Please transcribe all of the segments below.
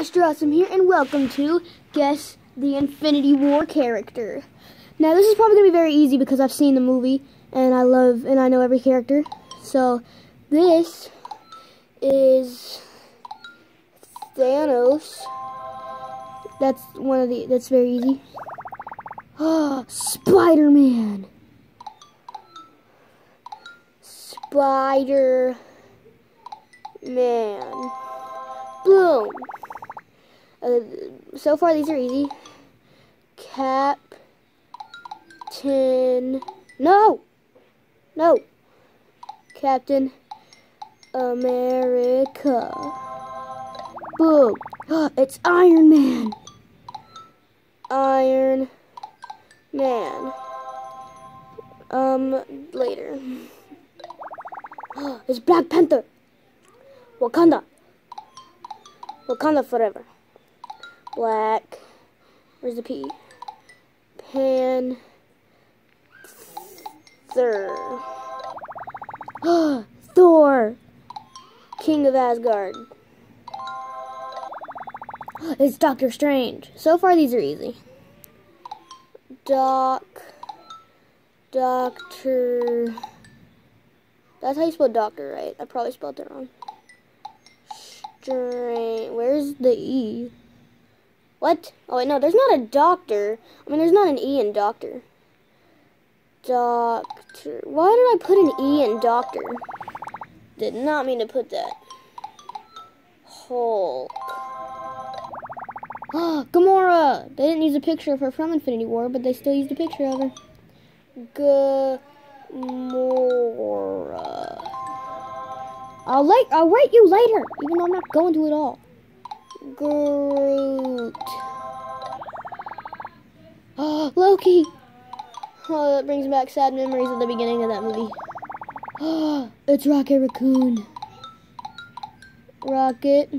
Master Awesome here, and welcome to Guess the Infinity War character. Now, this is probably going to be very easy because I've seen the movie, and I love, and I know every character. So, this is Thanos. That's one of the, that's very easy. Oh, Spider-Man. Spider-Man. Boom. Uh, so far, these are easy. Captain. No! No! Captain America. Boom. It's Iron Man. Iron Man. Um, later. it's Black Panther. Wakanda. Wakanda forever. Black. Where's the P? Pan. Thor. Thor. King of Asgard. It's Doctor Strange. So far, these are easy. Doc. Doctor. That's how you spell doctor, right? I probably spelled it wrong. Strange. Where's the E? What? Oh, wait, no, there's not a doctor. I mean, there's not an E in doctor. Doctor. Why did I put an E in doctor? Did not mean to put that. Hulk. Ah, Gamora! They didn't use a picture of her from Infinity War, but they still used a picture of her. Gamora. I'll like I'll write you later, even though I'm not going to it all. Groot. Oh, Loki. Oh, that brings back sad memories of the beginning of that movie. Oh, it's Rocket Raccoon. Rocket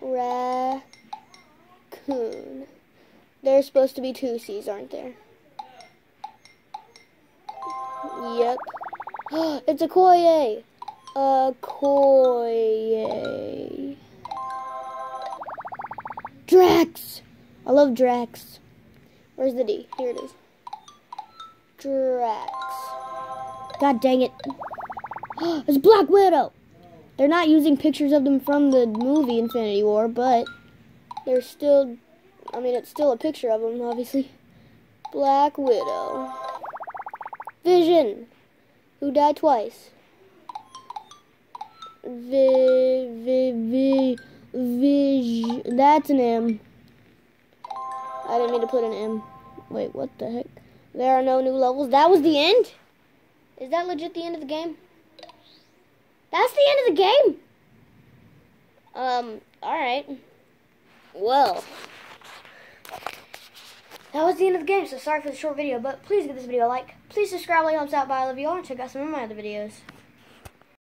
Raccoon. There's supposed to be two C's, aren't there? Yep. it's a Okoye. A Okoye. Drax. I love Drax. Where's the D? Here it is. Drax. God dang it. it's Black Widow. They're not using pictures of them from the movie Infinity War, but they're still, I mean, it's still a picture of them, obviously. Black Widow. Vision, who died twice. Vi, vi, vi, that's an M. I didn't mean to put an M. Wait, what the heck? There are no new levels. That was the end? Is that legit the end of the game? That's the end of the game? Um, alright. Well. That was the end of the game, so sorry for the short video, but please give this video a like. Please subscribe, like, helps out, bye, I love you all, and check out some of my other videos.